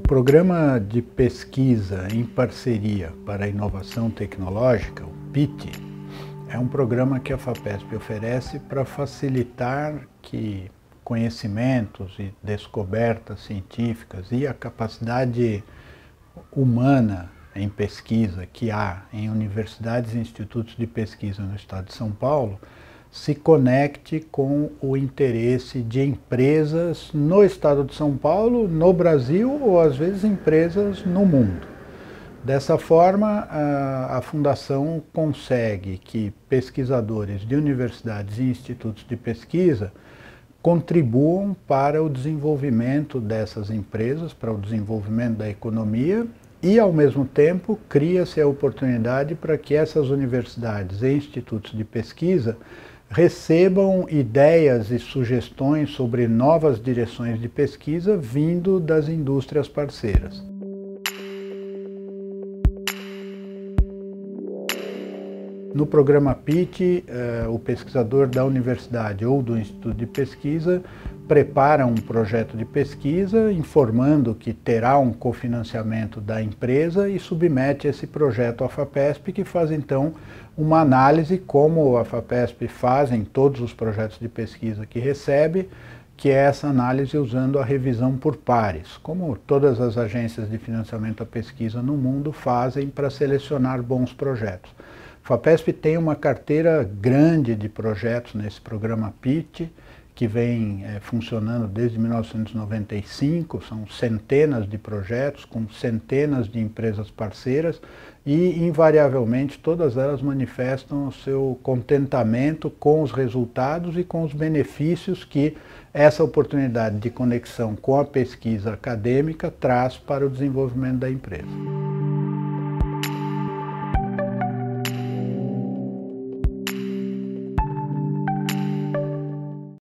Programa de Pesquisa em Parceria para a Inovação Tecnológica, o PIT, é um programa que a FAPESP oferece para facilitar que conhecimentos e descobertas científicas e a capacidade humana em pesquisa que há em universidades e institutos de pesquisa no estado de São Paulo se conecte com o interesse de empresas no estado de São Paulo, no Brasil ou às vezes empresas no mundo. Dessa forma, a, a Fundação consegue que pesquisadores de universidades e institutos de pesquisa contribuam para o desenvolvimento dessas empresas, para o desenvolvimento da economia e, ao mesmo tempo, cria-se a oportunidade para que essas universidades e institutos de pesquisa recebam ideias e sugestões sobre novas direções de pesquisa vindo das indústrias parceiras. No programa PIT, eh, o pesquisador da universidade ou do instituto de pesquisa prepara um projeto de pesquisa informando que terá um cofinanciamento da empresa e submete esse projeto à FAPESP, que faz então uma análise, como a FAPESP faz em todos os projetos de pesquisa que recebe, que é essa análise usando a revisão por pares, como todas as agências de financiamento à pesquisa no mundo fazem para selecionar bons projetos. FAPESP tem uma carteira grande de projetos nesse programa PIT, que vem é, funcionando desde 1995, são centenas de projetos com centenas de empresas parceiras e, invariavelmente, todas elas manifestam o seu contentamento com os resultados e com os benefícios que essa oportunidade de conexão com a pesquisa acadêmica traz para o desenvolvimento da empresa.